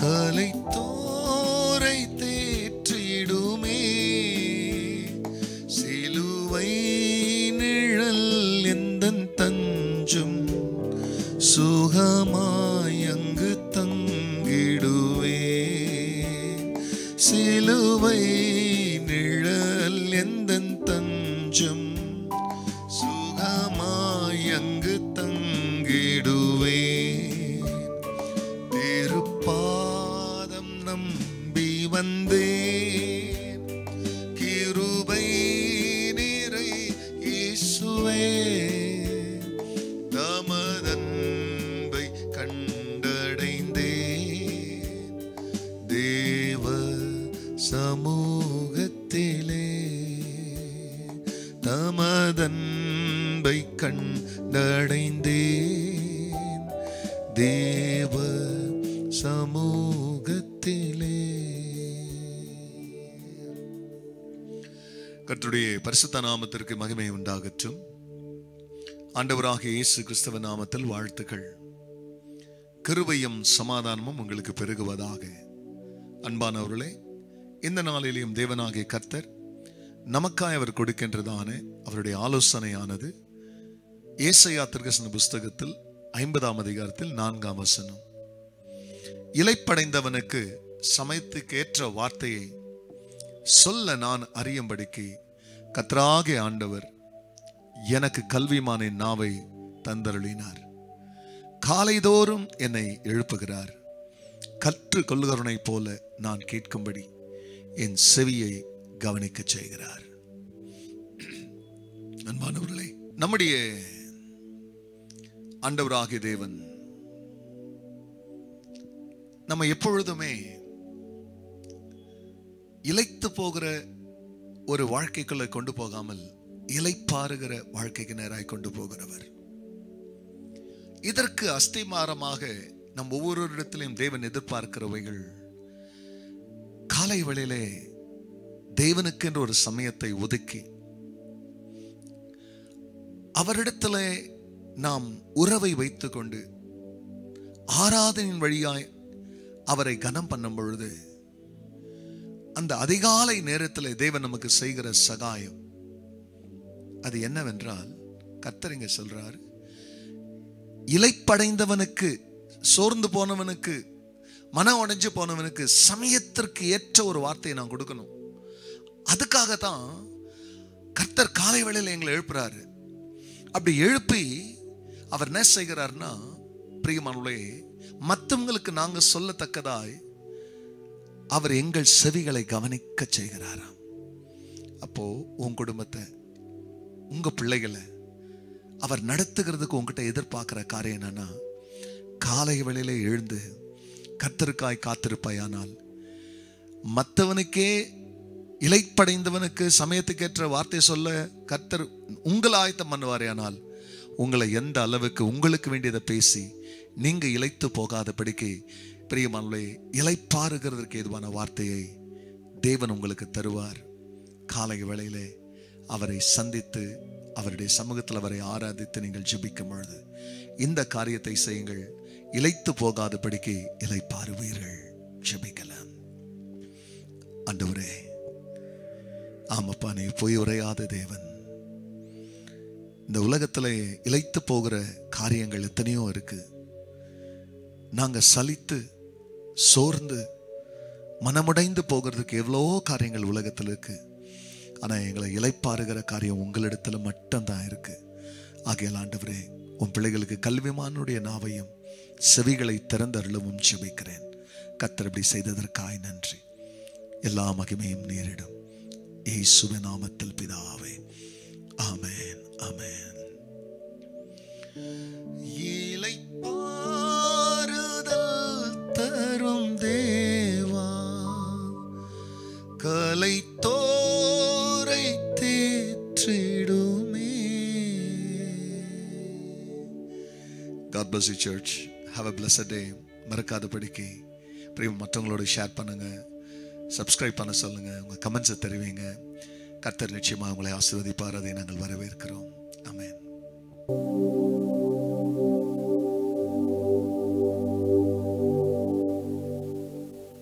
a வந்தேன். கிருபை நிறை இயேசுவே. தமதன்பை கண்டடைந்தேன். தேவ சமூகத்திலே தமதன்பை கண்டடைந்தேன். தேவ சமூக கர்த்தருடைய பரிசுத்த நாமத்திற்கு மகிமை உண்டாகட்டும். ஆண்டவராகிய இயேசு கிறிஸ்தவ நாமத்தில் வாழ்த்துக்கள். கிருபையும் சமாதானமும் உங்களுக்கு பெருகுவதாக. அன்பானவர்களே இந்த நாளிலேயும் தேவனாகிய கர்த்தர் நமக்காய் அவர் கொடுக்கின்றதான அவருடைய ஆலோசனையானது ஏசையா திருகசன புஸ்தகத்தில் ஐம்பதாம் அதிகாரத்தில் நான்காம் வசனம். இலைப்படைந்தவனுக்கு சமயத்துக்கேற்ற வார்த்தையை சொல்ல நான் அறியும்படிக்கு கத்ராக ஆண்டவர் எனக்கு கல்விமானின் நாவை தந்தருளினார். காலைதோறும் என்னை எழுப்புகிறார். கற்று கொள்ளுகிறவனைப் போல நான் கேட்கும்படி என் செவியை கவனிக்கச் செய்கிறார். அன்பானவர்களே நம்முடைய ஆண்டவராகிய தேவன் நம்ம எப்பொழுதுமே இலைத்து போகிற ஒரு வாழ்க்கைக்குள்ள கொண்டு போகாமல் இலைப்பாருகிற வாழ்க்கைக்கு நேராய் கொண்டு போகிறவர். இதற்கு அஸ்திமாரமாக நம் ஒவ்வொரு இடத்திலையும் தேவன் எதிர்பார்க்கிறவைகள் காலை வேளையிலே தேவனுக்கென்று ஒரு சமயத்தை ஒதுக்கி அவரிடத்துல நாம் உறவை வைத்துக்கொண்டு ஆராதனையின் வழியாய் அவரை கனம் பண்ணும் பொழுது அந்த அதிகாலை நேரத்தில் தேவன் நமக்கு செய்கிற சகாயம். அது என்னவென்றால் கத்தரிங்க சொல்றார் இலைப்படைந்தவனுக்கு சோர்ந்து போனவனுக்கு மன உடைஞ்சு போனவனுக்கு சமயத்திற்கு ஏற்ற ஒரு வார்த்தையை நான் கொடுக்கணும். அதுக்காகத்தான் கர்த்தர் காலை வேளையில் எங்களை எழுப்புறாரு. அப்படி எழுப்பி அவர் என்ன செய்கிறார்னா பிரியமானுள்ளே மற்றவங்களுக்கு நாங்க சொல்லத்தக்கதாய் அவர் எங்கள் செவிகளை கவனிக்க செய்கிறாராம். அப்போ உன் குடும்பத்தை உங்க பிள்ளைகளை அவர் நடத்துகிறதுக்கு உங்ககிட்ட எதிர்பார்க்கிற காரியம் என்னன்னா காலை வேளையில எழுந்து கத்தருக்காய் காத்திருப்பாயானால் மற்றவனுக்கே இலைப்படைந்தவனுக்கு சமயத்துக்கேற்ற வார்த்தை சொல்ல கர்த்தர் உங்களை ஆயத்தம் பண்ணுவாரேனால் உங்களை எந்த அளவுக்கு உங்களுக்கு வேண்டியதை பேசி நீங்க இழைத்து போகாதபடிக்கு பிரியமானே இலைப்பாறுகிறதற்கு ஏதுவான வார்த்தையை தேவன் உங்களுக்கு தருவார். காலை வேளையிலே அவரை சந்தித்து அவருடைய சமூகத்தில் அவரை ஆராதித்து நீங்கள் ஜெபிக்கும் பொழுது இந்த காரியத்தை செய்யுங்கள். இழைத்து போகாதபடிக்கு இலைப்பாறுவீர்கள் ஜெபிக்கலாம். அண்டவரே ஆமாப்பா நீ பொய் உரையாத தேவன். இந்த உலகத்துல இழைத்து போகிற காரியங்கள் எத்தனையோ இருக்கு. நாங்க சலித்து சோர்ந்து மனமுடைந்து போகிறதுக்கு எவ்வளோ காரியங்கள் உலகத்தில் இருக்கு. ஆனா எங்களை இழைப்பாருகிற காரியம் உங்களிடத்துல மட்டும்தான் இருக்கு. ஆகையால் ஆண்டவரே உன் பிள்ளைகளுக்கு கல்விமானுடைய நாவையும் செவிகளை திறந்தருளவும் ஜெபிக்கிறேன். கத்தர் இப்படி செய்ததற்காய் நன்றி. எல்லா மகிமையும் நேரிடும். இயேசுவின் நாமத்தில் God bless you church. Have a blessed day. மறக்காதபடிக்கு பிரியம் மற்றவங்களோட ஷேர் பண்ணுங்க. சப்ஸ்கிரைப் பண்ண சொல்லுங்க. உங்கள் கமெண்ட்ஸை தெரிவிங்க. கர்த்தர் நிச்சயமாக உங்களை ஆசீர்வதிப்பார். அதை நாங்கள் வரவேற்கிறோம். அமேன்